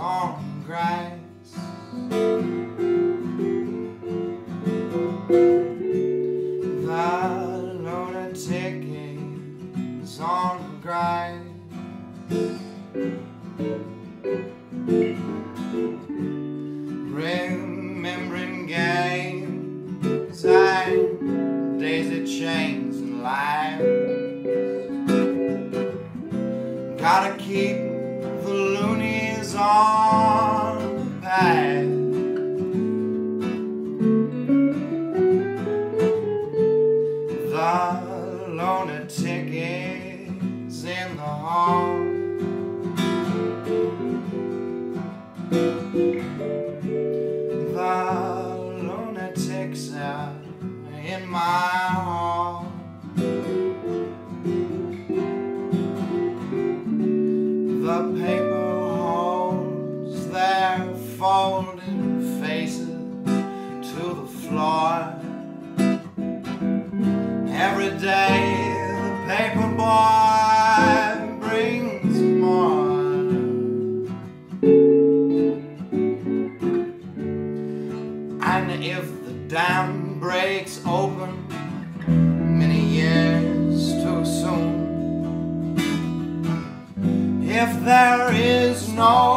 song and cry. The lunatics are in my hall. The paper holds their folded faces to the floor if the dam breaks open many years too soon. If there is no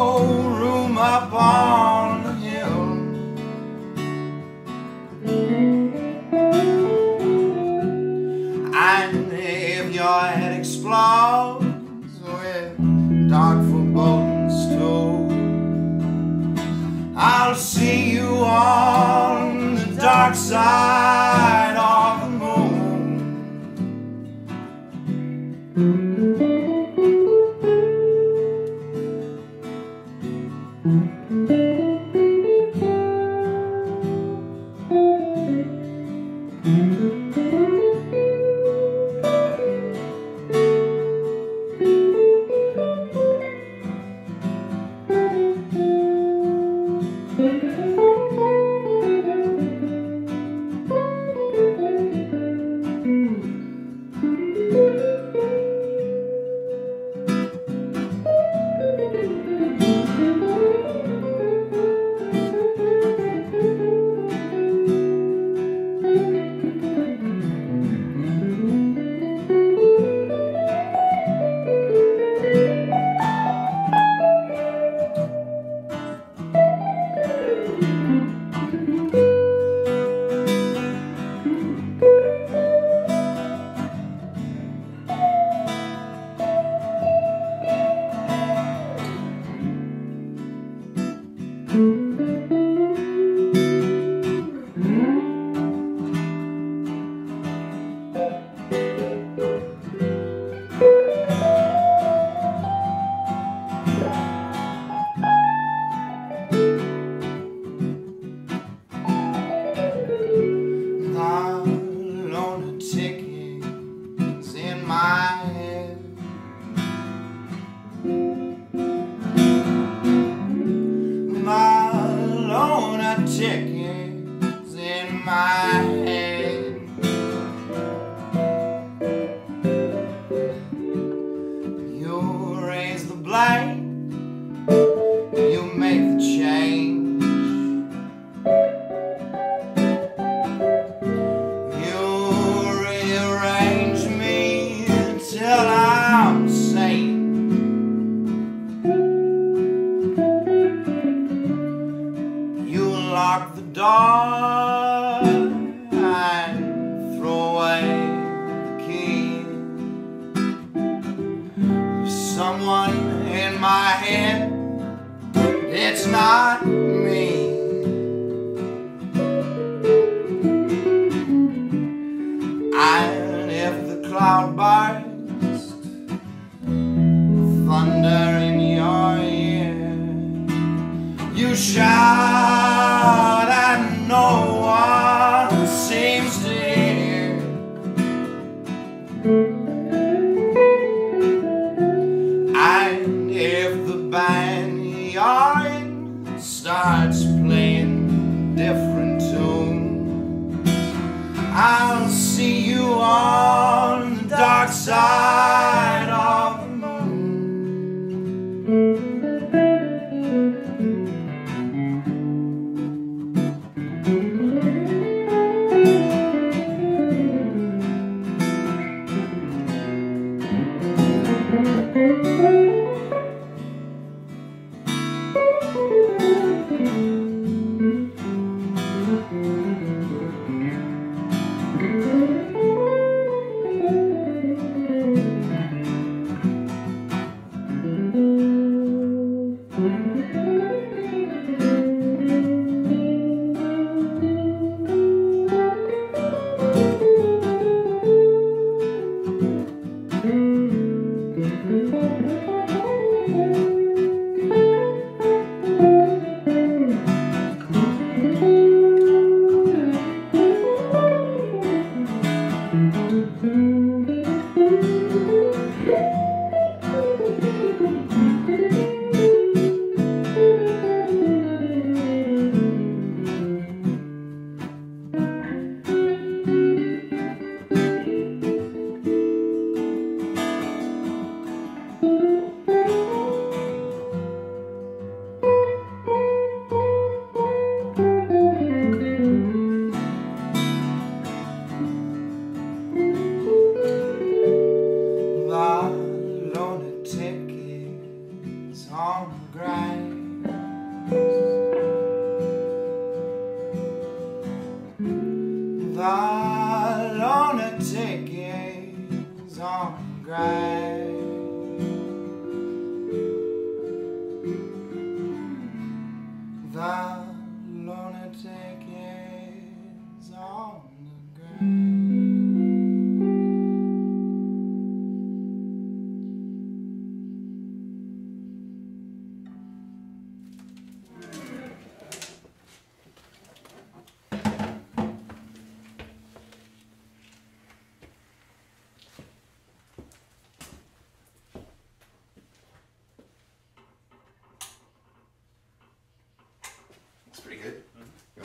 side. it's not me. And if the cloud bursts, thunder in your ear, you shout and no one seems to hear.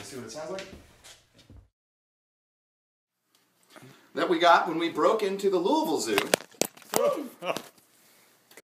See what it sounds like? That we got when we broke into the Louisville Zoo